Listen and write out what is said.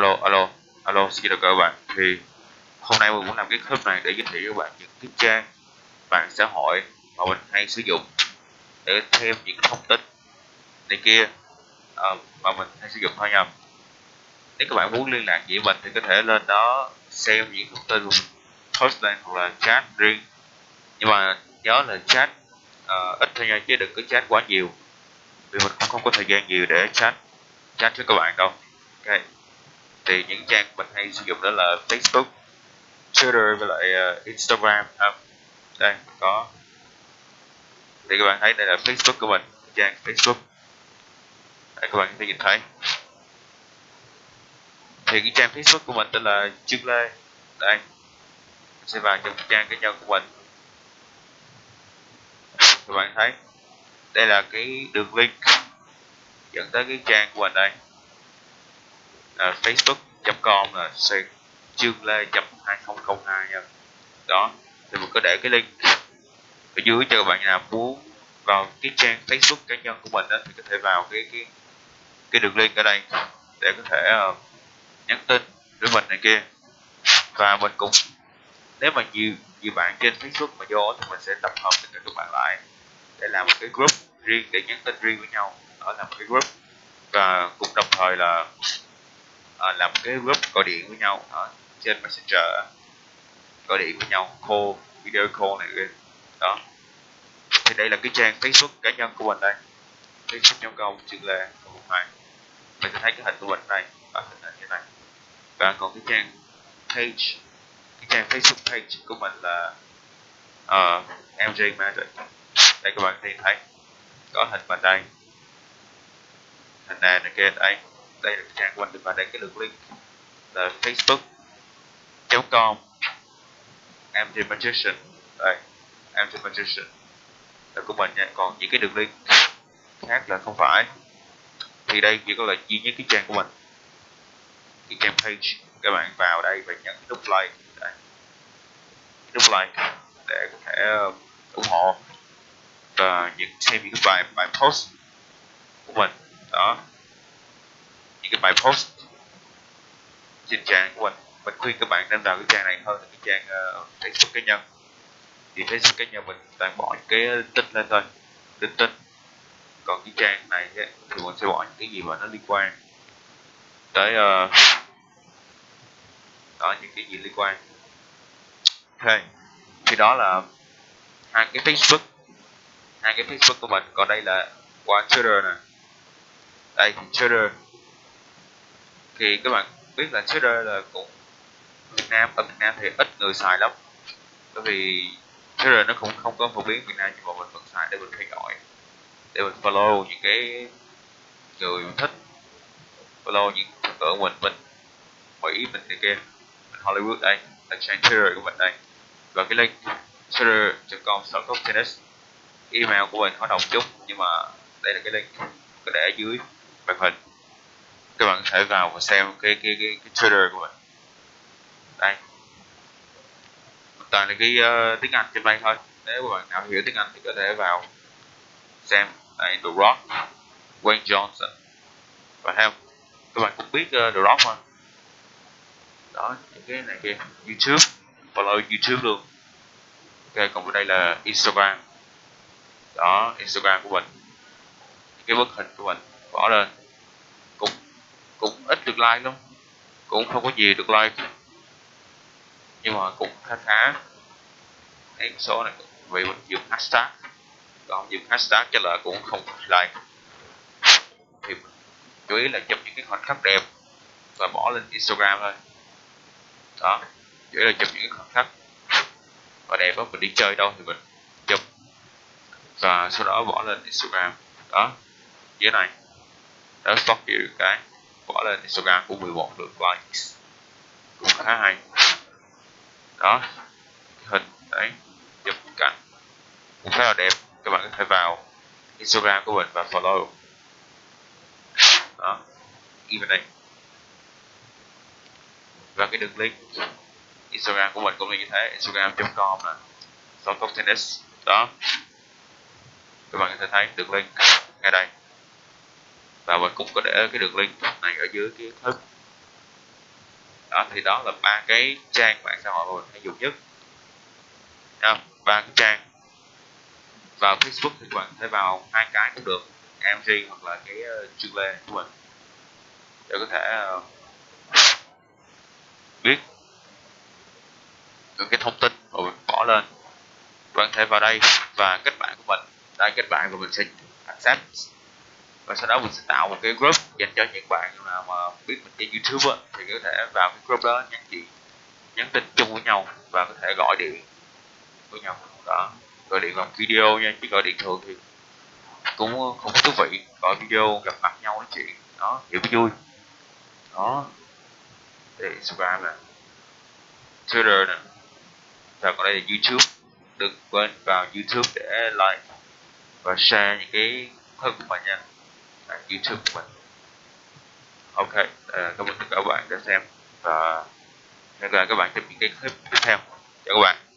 alo alo alo xin chào các bạn. Thì hôm nay mình muốn làm cái clip này để giới thiệu với bạn những cái trang mạng xã hội mà mình hay sử dụng để thêm những thông tin này kia à, mà mình hay sử dụng thôi nhầm nếu các bạn muốn liên lạc với mình thì có thể lên đó xem những thông tin của mình post lên hoặc là chat riêng. Nhưng mà nhớ là chat uh, ít thôi nha chứ đừng có chat quá nhiều vì mình cũng không có thời gian nhiều để chat chat với các bạn đâu. Ok thì những trang mình hay sử dụng đó là Facebook Twitter với lại uh, Instagram. Ha đây có. Thì các bạn thấy đây là Facebook của mình trang Facebook. Đây các bạn có thể nhìn thấy. Thì cái trang Facebook của mình tên là Trương Lê. Đây mình sẽ vào trong trang cá nhân của mình. Các bạn thấy đây là cái đường link dẫn tới cái trang của mình đây. À, chấm com là chương lê 2002 nha. Đó thì mình có để cái link ở dưới cho các bạn nào muốn vào cái trang facebook cá nhân của mình đó, thì có thể vào cái cái cái đường link ở đây để có thể uh, nhắn tin với mình này kia. Và mình cũng nếu mà nhiều nhiều bạn trên Facebook mà vô thì mình sẽ tập hợp tất cả các bạn lại để làm một cái group riêng để nhắn tin riêng với nhau. Đó là một cái group. Và cũng đồng thời là à, làm cái group gọi điện với nhau. Ở trên messenger gọi điện với nhau. Call video call này đó. Thì đây là cái trang facebook cá nhân của mình đây. Facebook.com chữ là một hai. Mình sẽ thấy cái hình của mình đây và hình ảnh như này. Và còn cái trang page cái trang facebook page của mình là uh, mj magic đây các bạn có thể thấy. Có hình mình đây. Hình này này kia đây đây là trang của mình và đây cái đường link là facebook.com mj magician. Đây mj magician. Là của mình nha. Còn những cái đường link khác là không phải. Thì đây chỉ có là duy nhất cái trang của mình. Cái trang page. Các bạn vào đây và nhấn nút like. Đây. nút like để có thể um, ủng hộ và những thêm những cái bài bài post của mình. Đó cái bài post trên trang của mình. Mình khuyên các bạn nên vào cái trang này hơn là cái trang uh, Facebook cá nhân. Thì Facebook cá nhân mình toàn bỏ những cái tin lên thôi tin tin. Còn cái trang này thì mình sẽ bỏ những cái gì mà nó liên quan tới uh, đó những cái gì liên quan. Ok thì đó là hai cái Facebook hai cái Facebook của mình. Còn đây là qua Twitter nè. Đây Twitter thì các bạn biết là Twitter là cũng Việt Nam ở Việt Nam thì ít người xài lắm. Bởi vì Twitter nó cũng không có phổ biến Việt Nam nhưng mà mình vẫn xài để mình theo dõi để mình follow những cái người mình thích follow những thần tượng mình mình Mỹ mình này kia mình Hollywood đây là trang Twitter của mình đây. Và cái link twitter.com tennis email của mình khó đọc chút nhưng mà đây là cái link có để ở dưới màn hình các bạn có thể vào và xem cái cái cái, cái Twitter của mình. Đây. Toàn là cái uh, tiếng Anh trên đây thôi. Nếu các bạn nào hiểu tiếng Anh thì có thể vào xem. Đây The Rock Wayne Johnson. Và theo các bạn cũng biết uh, The Rock mà. Đó những cái này kia YouTube. Follow YouTube luôn. Ok còn đây là Instagram. Đó Instagram của mình. Cái bức hình của mình bỏ lên cũng ít được like lắm. Cũng không có gì được like. Nhưng mà cũng khá khá. Cái số này vì mình dùng hashtag. Còn dùng hashtag cho là cũng không like. Thì chú ý là chụp những cái khoảnh khắc đẹp và bỏ lên Instagram thôi. Đó chủ yếu là chụp những cái khoảnh khắc và đẹp đó mình đi chơi đâu thì mình chụp. Và sau đó bỏ lên Instagram. Đó, dưới này. Đó stock kiểu cái bỏ lên Instagram của 11 lượt like cũng khá hay. Đó. Hình đấy chụp cảnh. Cũng khá là đẹp. Các bạn có thể vào Instagram của mình và follow. Đó. Even đây. Và cái đường link Instagram của mình cũng là như thế. Instagram.com nè Top Tennis đó. Các bạn có thể thấy đường link ngay đây và mình cũng có để cái đường link này ở dưới cái thức đó thì đó là ba cái trang mạng xã hội mà mình hay dùng nhất. Ba cái trang. Vào Facebook thì các bạn thể vào hai cái cũng được. MG hoặc là cái ờ, chuyên lê của mình. Để có thể uh, biết những cái thông tin mà mình bỏ lên. Bạn thể vào đây và kết bạn của mình. Đây kết bạn và mình sẽ accept và sau đó mình sẽ tạo một cái group dành cho những bạn nào mà biết mình chơi YouTube thì có thể vào cái group đó nhắn chuyện nhắn tin chung với nhau và có thể gọi điện với nhau. Đó, gọi điện bằng video nha, chứ gọi điện thường thì cũng không có thú vị, gọi video gặp mặt nhau nói chuyện, đó hiểu vui. Đó, thì subscribe nè, Twitter nè, và còn đây là YouTube. Đừng quên vào YouTube để like và share những cái hơn của mình nha tại YouTube của mình. Ok à, cảm ơn tất cả các bạn đã xem. Và hẹn gặp lại các bạn trong những cái clip tiếp theo. Chào các bạn.